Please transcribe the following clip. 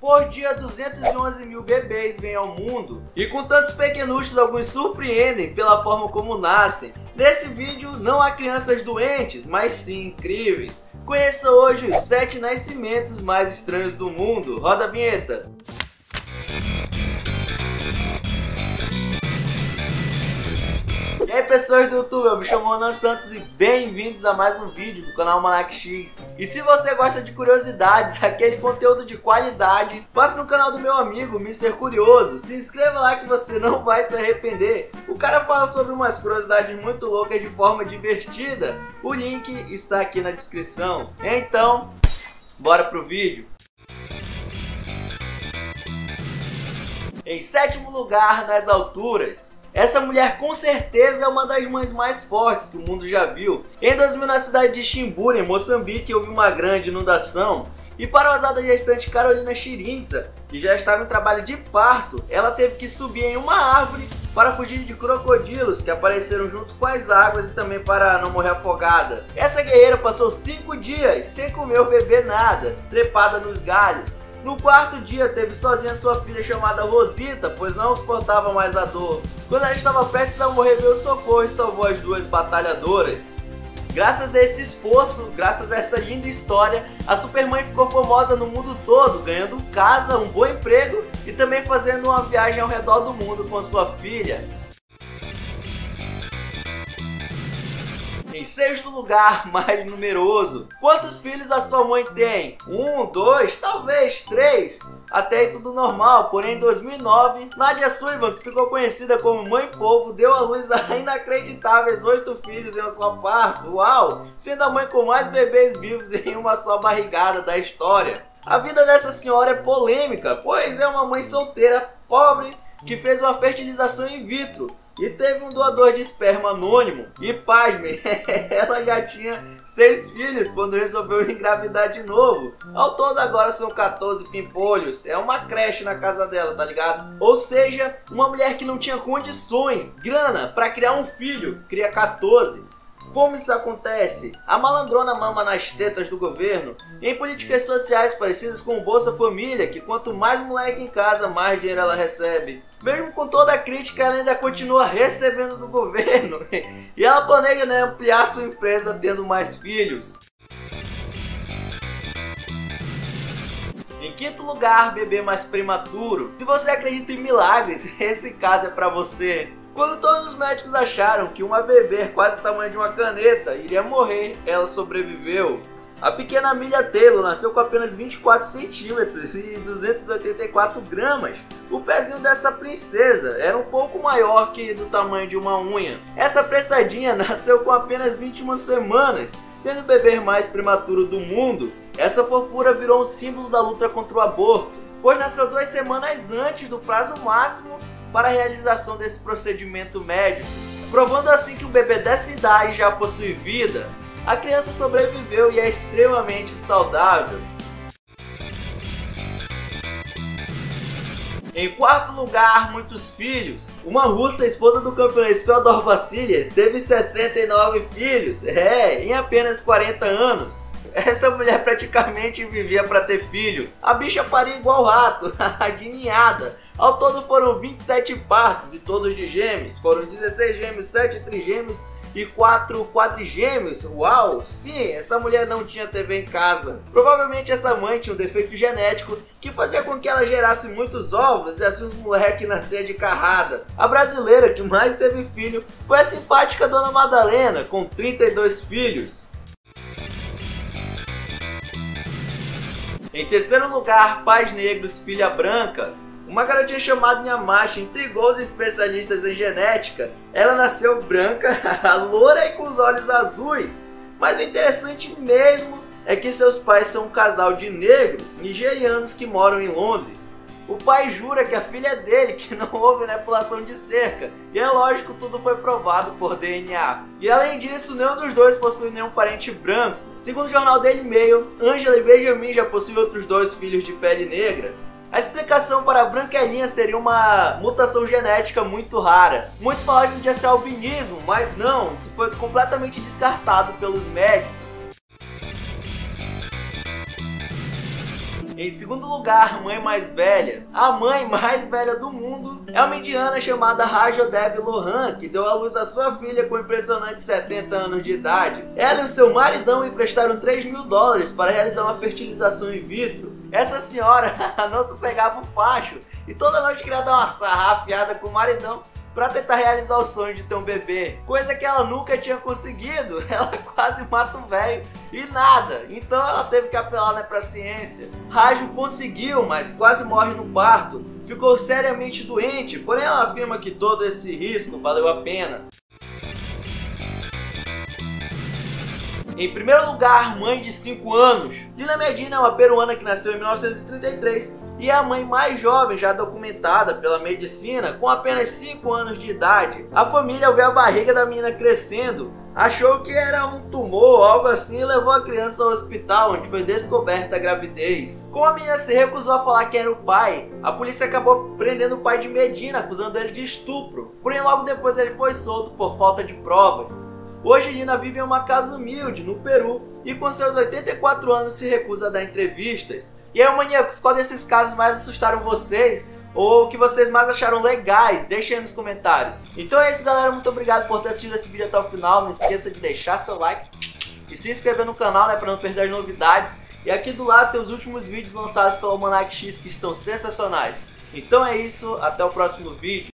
Por dia, 211 mil bebês vêm ao mundo. E com tantos pequenuchos, alguns surpreendem pela forma como nascem. Nesse vídeo, não há crianças doentes, mas sim incríveis. Conheça hoje os 7 nascimentos mais estranhos do mundo. Roda a vinheta. E aí pessoas do YouTube, eu me chamo Ana Santos e bem-vindos a mais um vídeo do canal Manac X. E se você gosta de curiosidades, aquele conteúdo de qualidade, passe no canal do meu amigo Mr. Curioso, se inscreva lá que você não vai se arrepender. O cara fala sobre umas curiosidades muito loucas de forma divertida, o link está aqui na descrição. Então, bora pro vídeo. Em sétimo lugar nas alturas, essa mulher com certeza é uma das mães mais fortes que o mundo já viu. Em 2000 na cidade de Chimbura, em Moçambique, houve uma grande inundação e para a ousada gestante Carolina Chirinza, que já estava em trabalho de parto, ela teve que subir em uma árvore para fugir de crocodilos que apareceram junto com as águas e também para não morrer afogada. Essa guerreira passou cinco dias sem comer ou beber nada, trepada nos galhos, no quarto dia, teve sozinha sua filha chamada Rosita, pois não suportava mais a dor. Quando ela estava perto, Samu reveu socorro e salvou as duas batalhadoras. Graças a esse esforço, graças a essa linda história, a Supermãe ficou famosa no mundo todo, ganhando casa, um bom emprego e também fazendo uma viagem ao redor do mundo com sua filha. Em sexto lugar, mais numeroso. Quantos filhos a sua mãe tem? Um, dois, talvez três. Até aí tudo normal, porém em 2009, Nadia Sullivan, que ficou conhecida como Mãe Povo, deu à luz a inacreditáveis oito filhos em um só parto. Uau! Sendo a mãe com mais bebês vivos em uma só barrigada da história. A vida dessa senhora é polêmica, pois é uma mãe solteira, pobre, que fez uma fertilização in vitro e teve um doador de esperma anônimo. E pasmem, ela já tinha seis filhos quando resolveu engravidar de novo. Ao todo agora são 14 pimpolhos. É uma creche na casa dela, tá ligado? Ou seja, uma mulher que não tinha condições, grana, para criar um filho, cria 14. Como isso acontece? A malandrona mama nas tetas do governo em políticas sociais parecidas com o Bolsa Família, que quanto mais moleque em casa, mais dinheiro ela recebe. Mesmo com toda a crítica, ela ainda continua recebendo do governo. E ela planeja né, ampliar sua empresa tendo mais filhos. Em quinto lugar, bebê mais prematuro. Se você acredita em milagres, esse caso é para você. Quando todos os médicos acharam que uma bebê quase o tamanho de uma caneta iria morrer, ela sobreviveu. A pequena Milha Taylor nasceu com apenas 24 centímetros e 284 gramas. O pezinho dessa princesa era um pouco maior que do tamanho de uma unha. Essa pressadinha nasceu com apenas 21 semanas, sendo o bebê mais prematuro do mundo. Essa fofura virou um símbolo da luta contra o aborto, pois nasceu duas semanas antes do prazo máximo para a realização desse procedimento médico, provando assim que o bebê dessa idade já possui vida. A criança sobreviveu e é extremamente saudável. Em quarto lugar, muitos filhos. Uma russa, esposa do campeão Fyodor Vassiliev, teve 69 filhos, é, em apenas 40 anos. Essa mulher praticamente vivia para ter filho. A bicha paria igual rato, a guinhada. Ao todo foram 27 partos e todos de gêmeos. Foram 16 gêmeos, 7 trigêmeos e 4 quadrigêmeos. Uau! Sim, essa mulher não tinha TV em casa. Provavelmente essa mãe tinha um defeito genético que fazia com que ela gerasse muitos ovos e assim os moleques nasciam de carrada. A brasileira que mais teve filho foi a simpática Dona Madalena, com 32 filhos. Em terceiro lugar, Pais Negros Filha Branca. Uma garotinha chamada Yamashi intrigou os especialistas em genética. Ela nasceu branca, loura e com os olhos azuis. Mas o interessante mesmo é que seus pais são um casal de negros nigerianos que moram em Londres. O pai jura que a filha é dele, que não houve manipulação de cerca. E é lógico, tudo foi provado por DNA. E além disso, nenhum dos dois possui nenhum parente branco. Segundo o jornal Daily Mail, Angela e Benjamin já possuem outros dois filhos de pele negra. A explicação para a branquelinha seria uma mutação genética muito rara. Muitos falaram que podia ser albinismo, mas não, isso foi completamente descartado pelos médicos. Em segundo lugar, mãe mais velha. A mãe mais velha do mundo é uma indiana chamada Rajodev Lohan, que deu à luz a sua filha com impressionantes 70 anos de idade. Ela e o seu maridão emprestaram 3 mil dólares para realizar uma fertilização in vitro. Essa senhora não sossegava o facho e toda noite queria dar uma sarrafiada com o maridão para tentar realizar o sonho de ter um bebê, coisa que ela nunca tinha conseguido. Ela quase mata o velho e nada. Então ela teve que apelar né, para a ciência. Rajo conseguiu, mas quase morre no parto. Ficou seriamente doente, porém ela afirma que todo esse risco valeu a pena. Em primeiro lugar, mãe de 5 anos. Lila Medina é uma peruana que nasceu em 1933 e a mãe mais jovem já documentada pela medicina com apenas 5 anos de idade. A família, ao ver a barriga da menina crescendo, achou que era um tumor algo assim e levou a criança ao hospital, onde foi descoberta a gravidez. Como a menina se recusou a falar que era o pai, a polícia acabou prendendo o pai de Medina, acusando ele de estupro. Porém, logo depois ele foi solto por falta de provas. Hoje Nina vive em uma casa humilde no Peru e com seus 84 anos se recusa a dar entrevistas. E aí, maníacos, qual desses casos mais assustaram vocês? Ou que vocês mais acharam legais? Deixem aí nos comentários. Então é isso, galera. Muito obrigado por ter assistido esse vídeo até o final. Não esqueça de deixar seu like e se inscrever no canal, né, para não perder as novidades. E aqui do lado tem os últimos vídeos lançados pelo Almanac X que estão sensacionais. Então é isso, até o próximo vídeo.